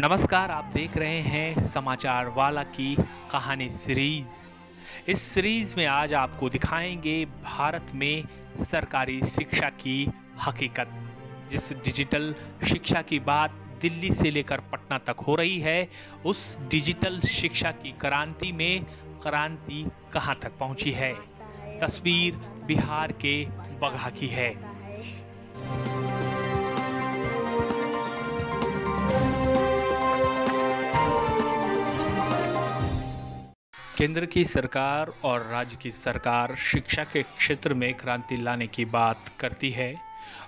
नमस्कार, आप देख रहे हैं समाचार वाला की कहानी सीरीज़। इस सीरीज़ में आज आपको दिखाएँगे भारत में सरकारी शिक्षा की हकीकत, जिस डिजिटल शिक्षा की बात दिल्ली से लेकर पटना तक हो रही है, उस डिजिटल शिक्षा की क्रांति में क्रांति कहाँ तक पहुँची है? तस्वीर बिहार के बगहा की है। केंद्र की सरकार और राज्य की सरकार शिक्षा के क्षेत्र में क्रांति लाने की बात करती है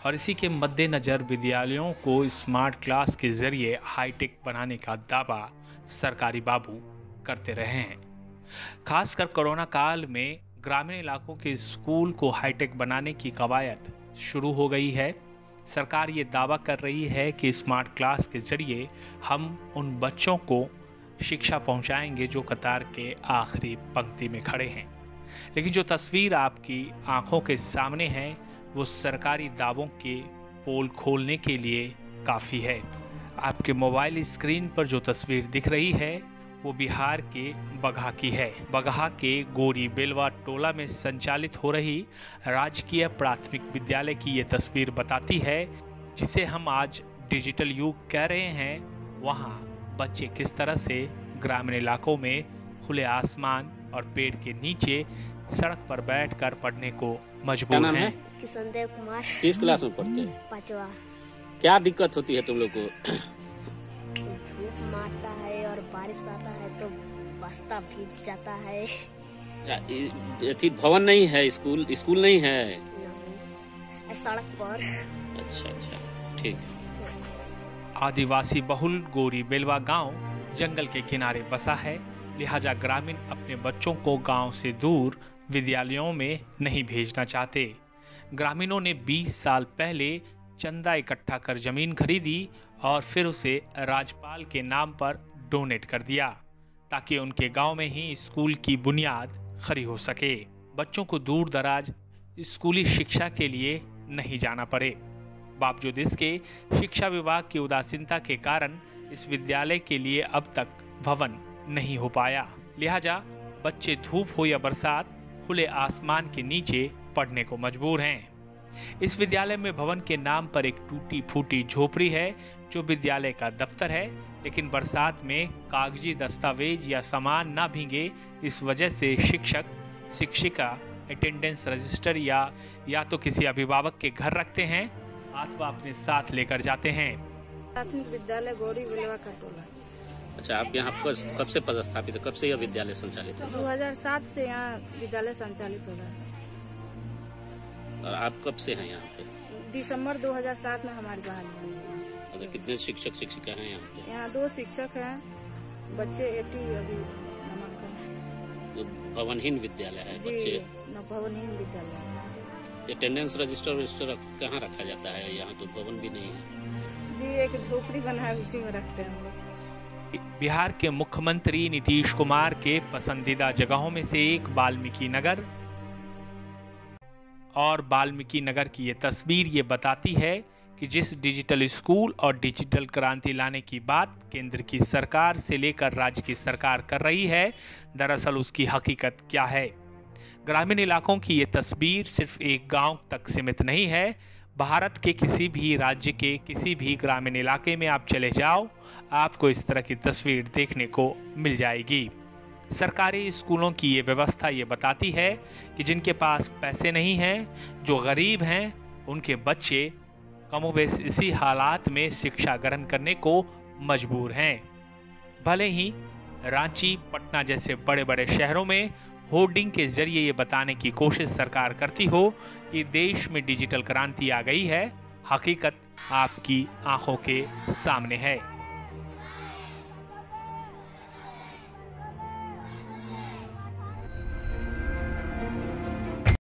और इसी के मद्देनज़र विद्यालयों को स्मार्ट क्लास के ज़रिए हाईटेक बनाने का दावा सरकारी बाबू करते रहे हैं। खासकर कोरोना काल में ग्रामीण इलाकों के स्कूल को हाईटेक बनाने की कवायद शुरू हो गई है। सरकार ये दावा कर रही है कि स्मार्ट क्लास के ज़रिए हम उन बच्चों को शिक्षा पहुंचाएँगे जो कतार के आखिरी पंक्ति में खड़े हैं। लेकिन जो तस्वीर आपकी आँखों के सामने है, वो सरकारी दावों के पोल खोलने के लिए काफ़ी है। आपके मोबाइल स्क्रीन पर जो तस्वीर दिख रही है, वो बिहार के बगहा की है। बगहा के गोरी बेलवा टोला में संचालित हो रही राजकीय प्राथमिक विद्यालय की ये तस्वीर बताती है, जिसे हम आज डिजिटल युग कह रहे हैं, वहाँ बच्चे किस तरह से ग्रामीण इलाकों में खुले आसमान और पेड़ के नीचे सड़क पर बैठकर पढ़ने को मजबूर हैं? है? किशन देव कुमार। किस क्लास में पढ़ते हैं? पांचवा। क्या दिक्कत होती है तुम लोग को? धूप मारता है और बारिश आता है तो बस्ता भीग जाता है। भवन नहीं है स्कूल स्कूल नहीं है? नहीं। सड़क पर। अच्छा अच्छा ठीक है। आदिवासी बहुल गोरी बेलवा गाँव जंगल के किनारे बसा है, लिहाजा ग्रामीण अपने बच्चों को गाँव से दूर विद्यालयों में नहीं भेजना चाहते। ग्रामीणों ने 20 साल पहले चंदा इकट्ठा कर ज़मीन खरीदी और फिर उसे राजपाल के नाम पर डोनेट कर दिया, ताकि उनके गाँव में ही स्कूल की बुनियाद खड़ी हो सके। बच्चों को दूर दराज स्कूली शिक्षा के लिए नहीं जाना पड़े। बावजूद इसके, शिक्षा विभाग की उदासीनता के कारण इस विद्यालय के लिए अब तक भवन नहीं हो पाया। लिहाजा, बच्चे धूप हो या बरसात, खुले आसमान के नीचे पढ़ने को मजबूर हैं। इस विद्यालय में भवन के नाम पर एक टूटी फूटी झोपड़ी है, जो विद्यालय का दफ्तर है, लेकिन बरसात में कागज़ी दस्तावेज़ या सामान ना भींगे, इस वजह से शिक्षक, शिक्षिका, अटेंडेंस रजिस्टर या या तो किसी अभिभावक के घर रखते हैं अथवा अपने साथ लेकर जाते हैं। प्राथमिक विद्यालय गौरी बिलवा का टोला अच्छा आप यहाँ कब से पदस्थापित कब से यह विद्यालय संचालित है 2007 से यहाँ विद्यालय संचालित हो रहा है। और आप कब से हैं यहाँ पे? दिसंबर 2007 में हमारी बहाली हुई है। कितने शिक्षक शिक्षिका हैं यहाँ पे? यहाँ दो शिक्षक हैं बच्चे एटी अभी भवनहीन विद्यालय है जी बच्चे। भवनहीन विद्यालय। अटेंडेंस रजिस्टर रजिस्टर कहाँ रखा जाता है? यहाँ तो भवन भी नहीं है। जी एक झोपड़ी बना है उसी में रखते हैं हम लोग। बिहार के मुख्यमंत्री नीतीश कुमार के पसंदीदा जगहों में से एक वाल्मीकि नगर। और वाल्मीकि नगर की ये तस्वीर ये बताती है कि जिस डिजिटल स्कूल और डिजिटल क्रांति लाने की बात केंद्र की सरकार से लेकर राज्य की सरकार कर रही है दरअसल उसकी हकीकत क्या है? ग्रामीण इलाकों की ये तस्वीर सिर्फ़ एक गाँव तक सीमित नहीं है। भारत के किसी भी राज्य के किसी भी ग्रामीण इलाके में आप चले जाओ, आपको इस तरह की तस्वीर देखने को मिल जाएगी। सरकारी स्कूलों की ये व्यवस्था ये बताती है कि जिनके पास पैसे नहीं हैं, जो गरीब हैं, उनके बच्चे कमोबेश इसी हालात में शिक्षा ग्रहण करने को मजबूर हैं। भले ही रांची, पटना जैसे बड़े बड़े शहरों में होर्डिंग के ज़रिए ये बताने की कोशिश सरकार करती हो कि देश में डिजिटल क्रांति आ गई है। हकीकत आपकी आँखों के सामने है।